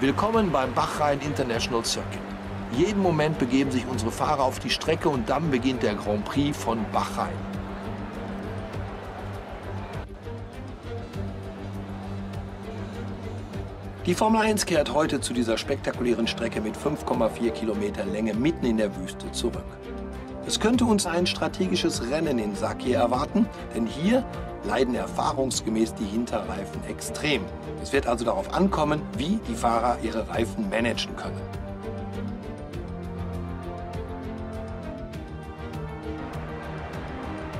Willkommen beim Bachrhein International Circuit. Jeden Moment begeben sich unsere Fahrer auf die Strecke und dann beginnt der Grand Prix von Bachrhein. Die Formel 1 kehrt heute zu dieser spektakulären Strecke mit 5,4 Kilometer Länge mitten in der Wüste zurück. Es könnte uns ein strategisches Rennen in Sake erwarten, denn hier leiden erfahrungsgemäß die Hinterreifen extrem. Es wird also darauf ankommen, wie die Fahrer ihre Reifen managen können.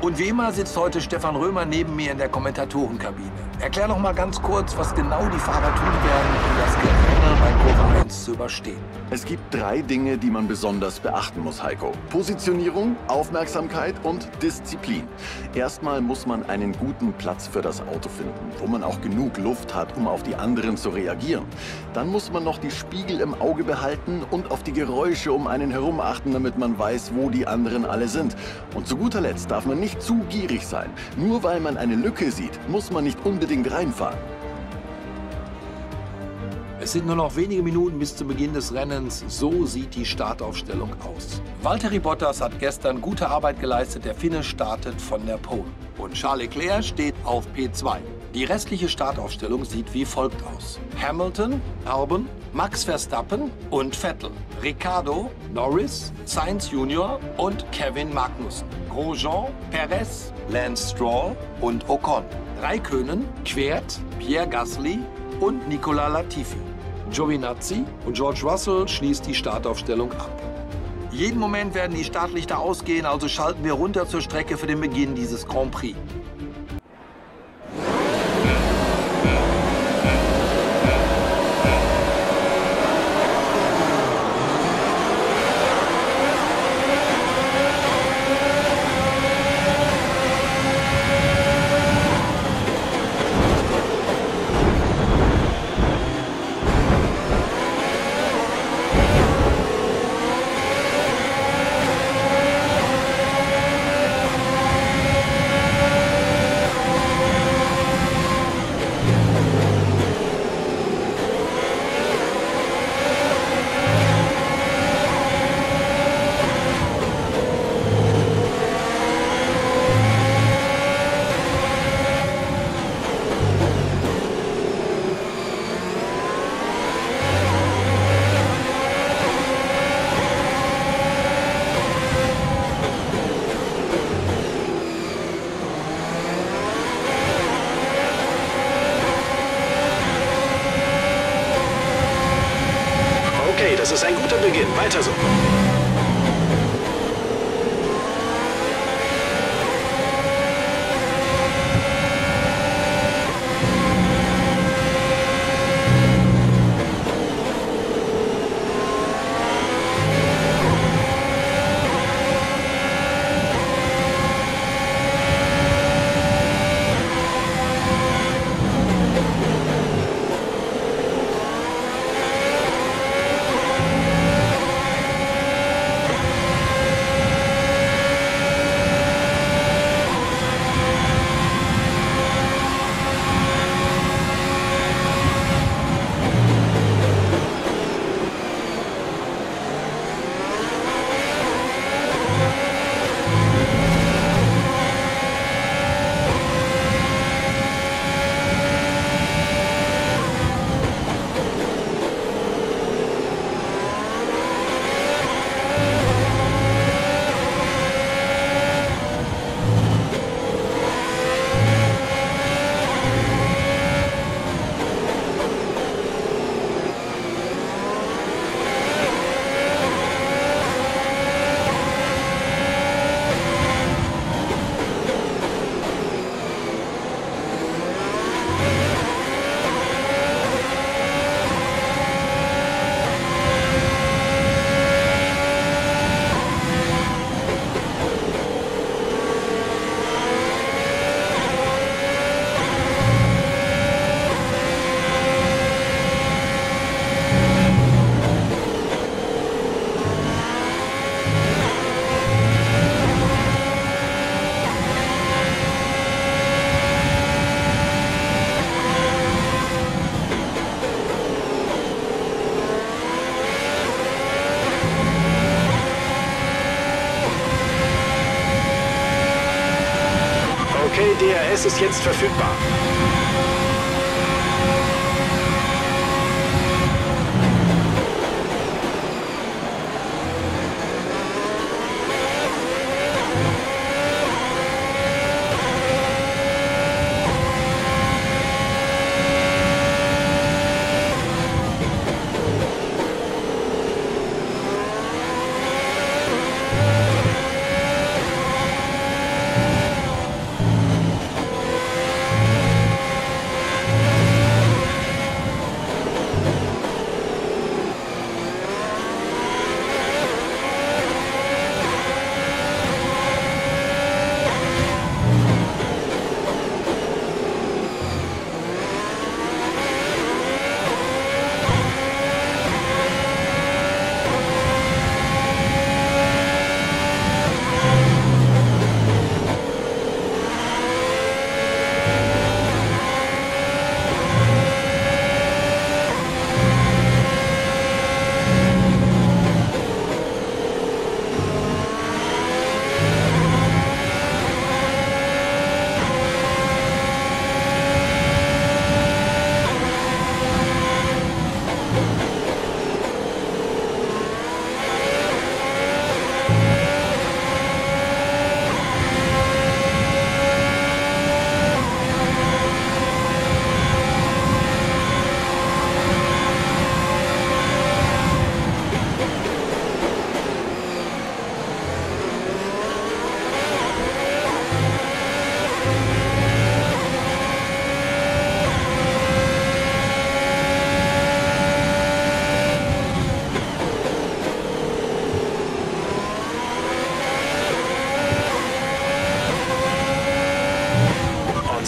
Und wie immer sitzt heute Stefan Römer neben mir in der Kommentatorenkabine. Erklär doch mal ganz kurz, was genau die Fahrer tun werden, um das Gerenne bei Kurve 1 zu überstehen. Es gibt drei Dinge, die man besonders beachten muss, Heiko. Positionierung, Aufmerksamkeit und Disziplin. Erstmal muss man einen guten Platz für das Auto finden, wo man auch genug Luft hat, um auf die anderen zu reagieren. Dann muss man noch die Spiegel im Auge behalten und auf die Geräusche um einen herum achten, damit man weiß, wo die anderen alle sind. Und zu guter Letzt darf man nicht zu gierig sein. Nur weil man eine Lücke sieht, muss man nicht unbedingt reinfahren. Es sind nur noch wenige Minuten bis zum Beginn des Rennens. So sieht die Startaufstellung aus. Valtteri Bottas hat gestern gute Arbeit geleistet. Der Finne startet von der Pole. Und Charles Leclerc steht auf P2. Die restliche Startaufstellung sieht wie folgt aus. Hamilton, Albon, Max Verstappen und Vettel. Ricardo, Norris, Sainz Jr. und Kevin Magnussen. Grosjean, Perez, Lance Stroll und Ocon. Raikönen, Quert, Pierre Gasly und Nicola Latifi. Giovinazzi und George Russell schließt die Startaufstellung ab. Jeden Moment werden die Startlichter ausgehen, also schalten wir runter zur Strecke für den Beginn dieses Grand Prix. Das ist ein guter Beginn. Weiter so. Okay, DRS ist jetzt verfügbar.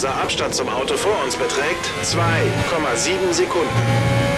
Unser Abstand zum Auto vor uns beträgt 2,7 Sekunden.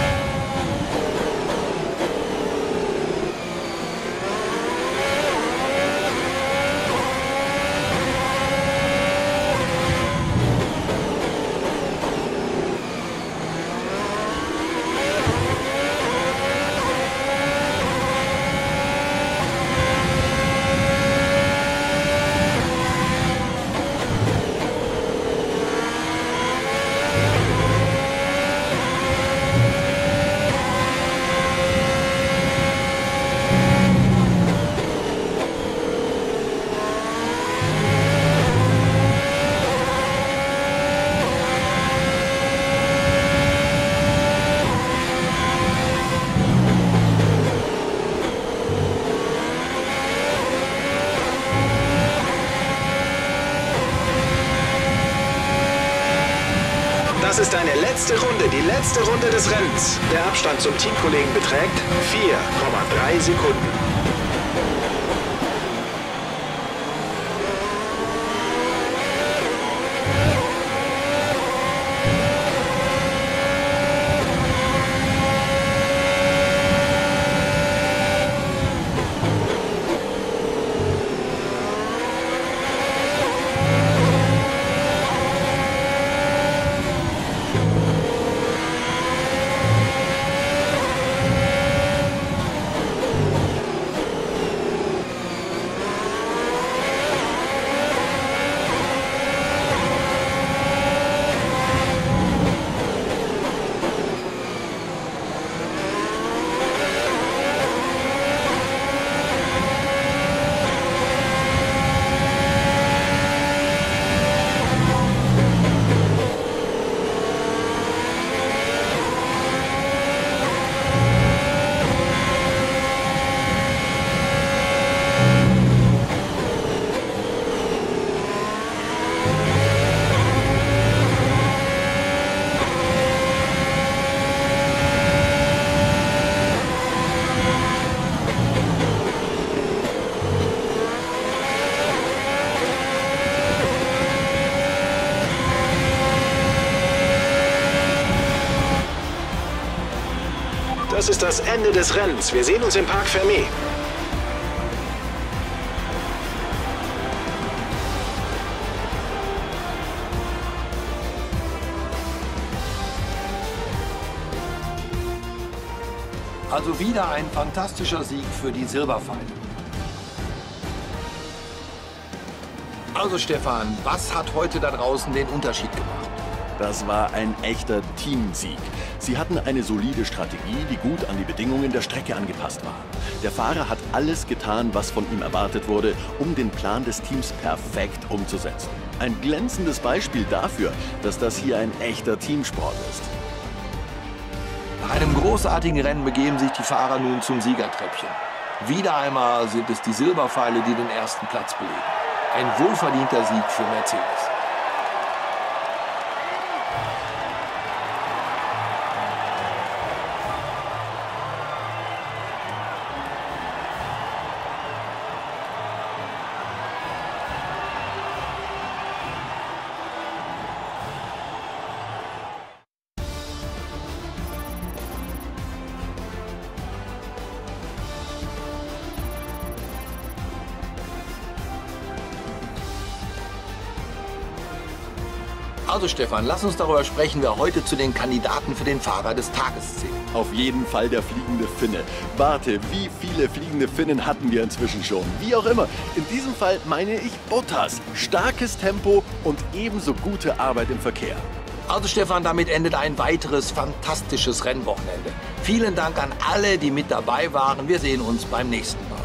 Das ist deine letzte Runde, die letzte Runde des Rennens. Der Abstand zum Teamkollegen beträgt 4,3 Sekunden. Das ist das Ende des Rennens. Wir sehen uns im Park Fermé. Also wieder ein fantastischer Sieg für die Silberpfeile. Also Stefan, was hat heute da draußen den Unterschied gemacht? Das war ein echter Teamsieg. Sie hatten eine solide Strategie, die gut an die Bedingungen der Strecke angepasst war. Der Fahrer hat alles getan, was von ihm erwartet wurde, um den Plan des Teams perfekt umzusetzen. Ein glänzendes Beispiel dafür, dass das hier ein echter Teamsport ist. Nach einem großartigen Rennen begeben sich die Fahrer nun zum Siegertreppchen. Wieder einmal sind es die Silberpfeile, die den ersten Platz belegen. Ein wohlverdienter Sieg für Mercedes. Also Stefan, lass uns darüber sprechen, wer heute zu den Kandidaten für den Fahrer des Tages zählt. Auf jeden Fall der fliegende Finne. Warte, wie viele fliegende Finnen hatten wir inzwischen schon? Wie auch immer. In diesem Fall meine ich Bottas. Starkes Tempo und ebenso gute Arbeit im Verkehr. Also Stefan, damit endet ein weiteres fantastisches Rennwochenende. Vielen Dank an alle, die mit dabei waren. Wir sehen uns beim nächsten Mal.